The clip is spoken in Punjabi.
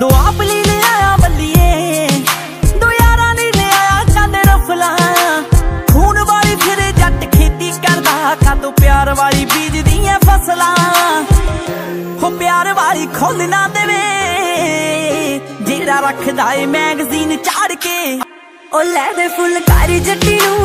ਦੋ ਲਈ ਲਿਆਇਆ ਬੱਲੀਏ। ਦੋ ਯਾਰਾਂ ਲਈ ਲਿਆਇਆ ਕੰਨ ਰਫਲਾ। ਖੂਨ ਵਾਲੀ ਫਿਰੇ ਜੱਟ ਖੇਤੀ ਕਰਦਾ ਕਾਤੋਂ ਪਿਆਰ ਵਾਲੀ ਬੀਜਦੀਆਂ ਫਸਲਾਂ। ਹੋ ਪਿਆਰ ਵਾਲੀ ਖੋਲ ਨਾ ਦੇਵੇ, ਜਿਹੜਾ ਰੱਖਦਾ ਏ ਮੈਗਜ਼ੀਨ ਚਾੜ ਕੇ। ਉਹ ਲੈ ਦੇ ਫੁੱਲਕਾਰੀ ਜੱਟੀ ਜੱਟੀ ਨੂੰ